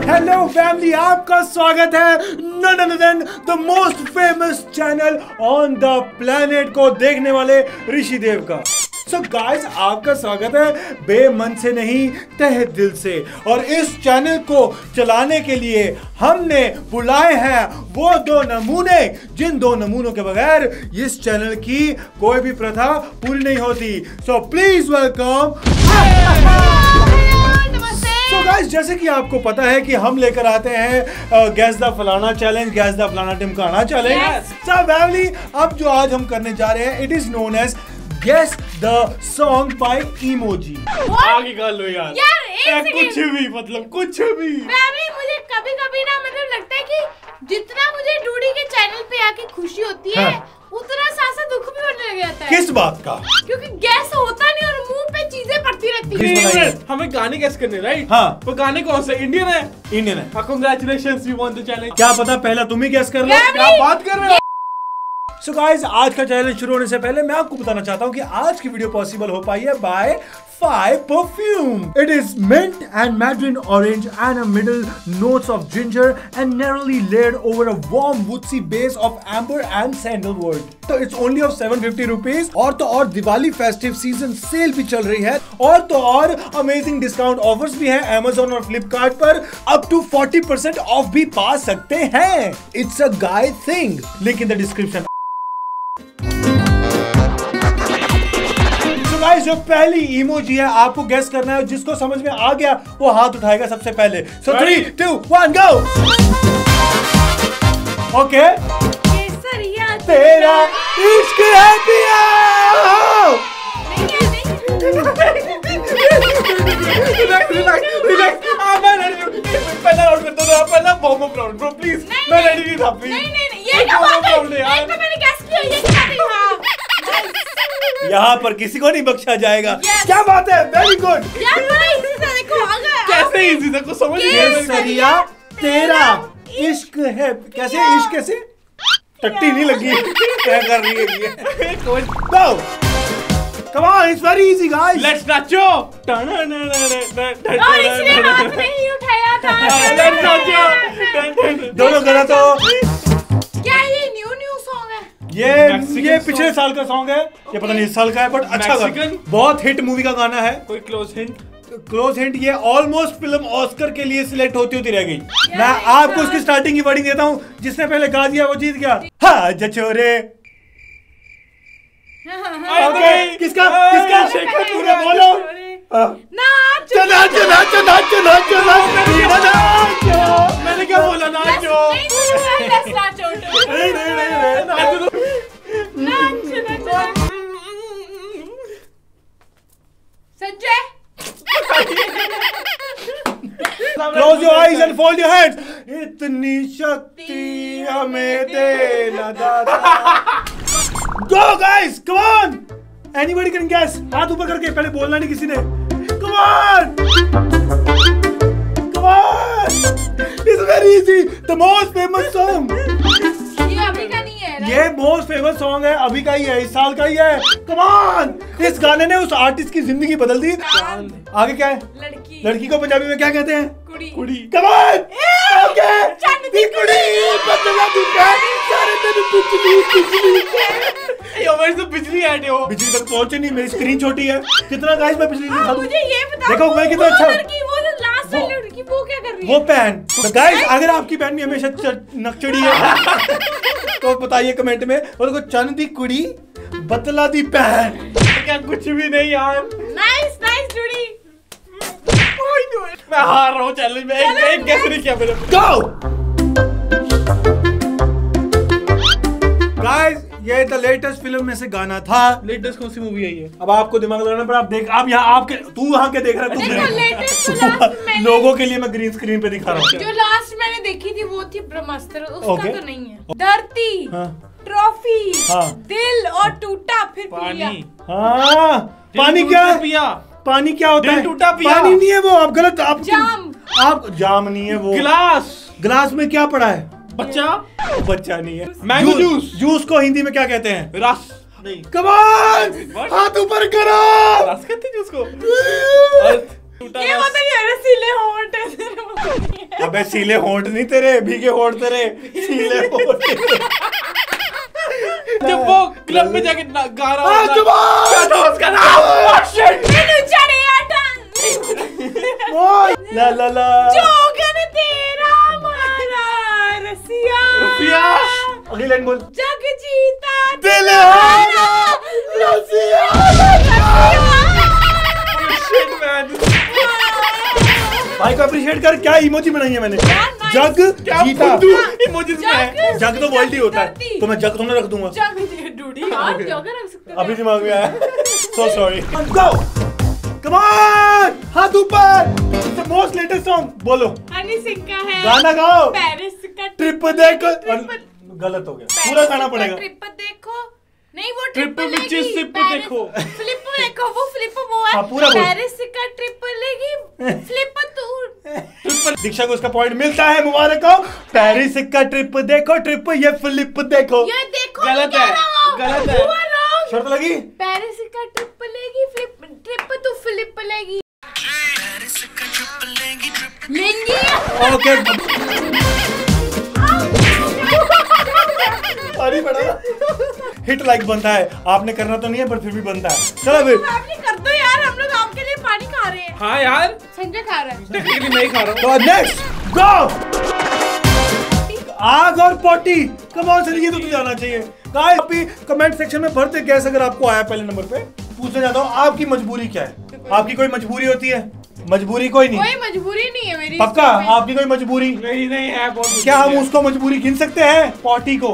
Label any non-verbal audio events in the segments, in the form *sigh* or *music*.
Hello family आपका स्वागत है the most famous channel on the planet को देखने वाले ऋषि देव का। सो so गाइस आपका स्वागत है बेमन से नहीं, तहे दिल से। और इस चैनल को चलाने के लिए हमने बुलाए हैं वो दो नमूने। जिन दो नमूनों के बगैर इस चैनल की कोई भी प्रथा पूरी नहीं होती। सो प्लीज़ वेलकम गाइस जैसे कि आपको पता है कि हम लेकर आते हैं गैस द फलाना चैलेंज गैस द फलाना टिमकाना चैलेंज Yes. सब फैमिली अब जो आज हम करने जा रहे हैं it is known as guess the song by emoji आगे कर लो यार। यार। कुछ भी मतलब कुछ भी। फैमिली मुझे कभी कभी ना मतलब लगता है कि जितना मुझे डूडी के चैनल पे आके खुशी होती है हाँ। उतना सा दुख भी होने लग जाता है। किस बात का? क्योंकि गैस होता नहीं और मुँह पे चीज़ें पड़ती रहती है? हमें गाने कैसे करने राइट हाँ। वो गाने कौन से? इंडियन है? इंडियन है। हाँ you we want the challenge क्या पता पहला तुम ही कैसे कर रहे हो क्या बात कर रहे हो? सो so गाइस आज का चैलेंज शुरू होने से पहले मैं आपको बताना चाहता हूँ कि आज की वीडियो पॉसिबल हो पाई है by Five perfume. It is mint and mandarin orange and a middle notes of ginger and narrowly layered over a warm woodsy base of amber and sandalwood. तो it's only of 750 rupees और तो और Diwali festive season cell भी चल रही है और तो और अमेजिंग डिस्काउंट ऑफर्स भी हैं Amazon और Flipkart पर अप टू 40% ऑफ़ भी पा सकते हैं it's a guy thing link in the description guys जो पहली इमोजी है आपको गेस करना है जिसको समझ में आ गया वो हाथ उठाएगा सबसे पहले। So three two one go okay तेरा इश्क है पिया! रिलैक्स रिलैक्स रिलैक्स आ मैं रेडी हूँ? पहला राउंड कर दो ना पहला warm up round bro please नहीं, मैं नहीं, रेडी नहीं था प्लीज़ नहीं नहीं नहीं ये क्या बात है? एक तो मैंने गैस किया ये क्या नहीं यहाँ पर किसी को नहीं बख्शा जाएगा। Yes. क्या बात है? वेरी गुड देखो कैसे इजी था कुछ समझ नहीं। सरिया तेरा इश्क है। कैसे इश्क कैसे? टट्टी नहीं लगी। क्या कर रही है ये? Go come on it's very easy guys let's नाचो और इसने हाथ नहीं उठाया था। लेट्स नाचो *laughs* दोनों गलत हो। ये Mexican ये पिछले साल का सॉन्ग है ये पता नहीं इस साल का है बट अच्छा Mexican? बहुत हिट मूवी का गाना है कोई क्लोज हिंट क्लोज हिंट ये ऑलमोस्ट फ़िल्म ऑस्कर के लिए सिलेक्ट होती होती रह गई मैं आपको उसकी स्टार्टिंग की वर्डिंग देता हूँ जिसने पहले गा दिया वो जीत गया हाँ जचोरे किसका किसका शेखर पूरा बोलो हाँ। चला चला चला चला चला Eyes and fold your hands. इतनी शक्ति हमें दे ना दाता. Go guys, come on. Anybody can guess. हाथ ऊपर करके पहले बोलना नहीं किसी ने. Come on. Come on. It's very easy. The most famous song. ये अभी का नहीं है ये मोस्ट फ़ेमस सॉन्ग है अभी का ही है इस साल का ही है कमान इस गाने ने उस आर्टिस्ट की ज़िंदगी बदल दी आगे क्या है लड़की लड़की को पंजाबी में क्या कहते हैं कुड़ी। कुड़ी। Come on! Okay! चंद दी कुड़ी बदला दी बैठ सारे तेरे बिजली बिजली। यो मेरे से बिजली ऐड हो। बिजली तक पहुँचे नहीं मेरी स्क्रीन छोटी है। कितना गाइस मैं बिजली दिखा हाँ, दूँ? मुझे ये बता देखो मैं कितना वो अच्छा लड़की वो जो लास्ट वाली वो- लड़की वो क्या कर रही वो है? पैन तो गाइस अगर आपकी बहन भी हमेशा नकचड़ी है *laughs* तो बताइए कमेंट में और देखो चंद दी कुड़ी बतला दी पैन *laughs* क्या कुछ भी नहीं यार। नाइस मैं हार रहा हूँ चैलेंज में एक एक कैसे नहीं किया मैंने गो गाइस ये द लेटेस्ट फ़िल्म में से गाना था। लेटेस्ट कौन सी मूवी है ये? अब आपको दिमाग लगाना पर आप देख आप यहाँ आपके तू यहाँ के देख रहा है लेटेस्ट लास्ट मैंने लोगों के लिए मैं ग्रीन स्क्रीन पे दिखा रहा हूँ। जो लास्ट मैंने देखी थी वो थी ब्रह्मास्त्र उसका Okay. तो नहीं है। धरती हाँ। ट्रॉफी हाँ। दिल और टूटा फिर पानी। पिया हाँ। पानी क्या है? पिया। पानी क्या होता है? टूटा पिया। पानी नहीं है वो आप गलत आप जाम। आप जाम नहीं है वो। गिलास। गिलास में क्या पड़ा है? बच्चा। बच्चा नहीं है। Mango juice. जूस। को हिंदी में क्या कहते हैं? रस। नहीं। कमान हाथ ऊपर करो! रस कहते हैं और टूटा ये रसीले होंठ है अब अबे सीले होंठ नहीं तेरे भीगे होंठ तेरे। सीले होंठ। जब वो क्लब में जाके गा रहा हाँ, होता था उसका नाम? Shit! मैंने चढ़े आटा ओए, ला ला ला जोगन तेरा मारा रसिया। रुपया। अगली लाइन बोल। जग जीता दिल हारा। रसिया! Shit, man. भाई को अप्रिशिएट कर क्या इमोजी बनाई है मैंने. जग क्या जीता। में है? जग तो वर्ल्ड ही होता है। तो मैं जग थोड़ा रख दूँगा। जग डूडी जोगन रख सकते अभी दिमाग में आया। So sorry go come on हाथ ऊपर! द मोस्ट लेटेस्ट सॉन्ग बोलो। हनी सिंह का है। गाना गाओ। पेरिस का ट्रिप देखो। गलत हो गया। पूरा गाना पड़ेगा। ट्रिप देखो। नहीं वो ट्रिप सिप देखो। फ्लिप देखो वो फ्लिप वो है। हाँ, पूरा पेरिस का ट्रिप लेगी। फ्लिप तू दीक्षा को उसका पॉइंट मिलता है मुबारक हो। पेरिस का ट्रिप देखो ट्रिप ये फ्लिप देखो। ये देखो गलत है, गलत है। शर्त लगी? पेरिस का ट्रिप लेगी फ्लिप ट्रिप तू फ्लिप लेगी। लेंगी। ओके सारी बड़ा। हिट लाइक बनता है। आपने करना तो नहीं है पर फिर भी बनता है। चलो फिर। आपने कर दो यार हम लोग आपके लिए पानी खा रहे हैं। हाँ यार। संजय खा रहा है। टेक्निकली मैं ही खा रहा हूँ। तो नेक्स्ट गो आग और पोटी। कमाल से ये तो तू जाना चाहिए। गाइस आप भी कमेंट सेक्शन में भरते गैस अगर आपको आया पहले नंबर पे। पूछना चाहता हूँ आपकी मजबूरी क्या है? आपकी कोई मजबूरी होती है? मजबूरी कोई नहीं। कोई मजबूरी नहीं है मेरी पक्का? आपकी कोई मजबूरी? नहीं नहीं है बहुत क्या हम उसको मजबूरी गिन सकते हैं? पॉटी को।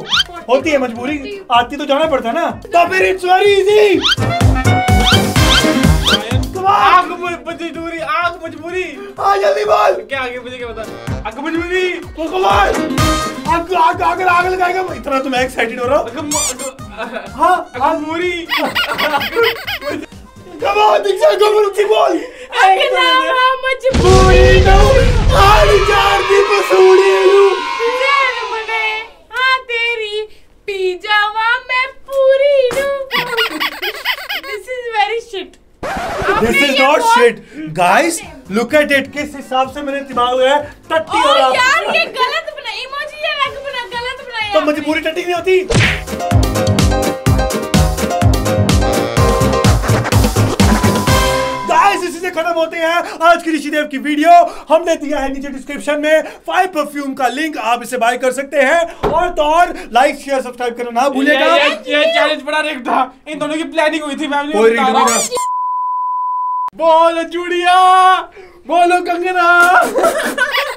होती है मजबूरी? आती तो जाना पड़ता है ना। तो फिर इट्स वेरी इजी आग मजबूरी आग मजबूरी। आ जल्दी बोल! क्या आगे मुझे क्या बता आग मजबूरी। तो कमाल! आग आग आग लगाएगा। इतना तो मैं एक्साइटेड हो रहा हूँ। पसूड़ी जान बने हाँ तेरी पी जावा मैं पूरी this is very shit this is not shit guys look at it किस हिसाब से मैंने दिमाग लगाया टट्टी और यार ये गलत बना इमोजी ये रख बना गलत बनाया तो आपने। मजबूरी टट्टी नहीं होती? हैं। आज की ऋषि देव की वीडियो हमने दिया है नीचे डिस्क्रिप्शन में। फाइव परफ्यूम का लिंक आप इसे बाय कर सकते हैं। और तो और लाइक शेयर सब्सक्राइब करना ना भूलिएगा। ये चैलेंज बड़ा रिक था। इन दोनों की प्लानिंग हुई थी था। बोलो चूड़िया! बोलो कंगना! *laughs*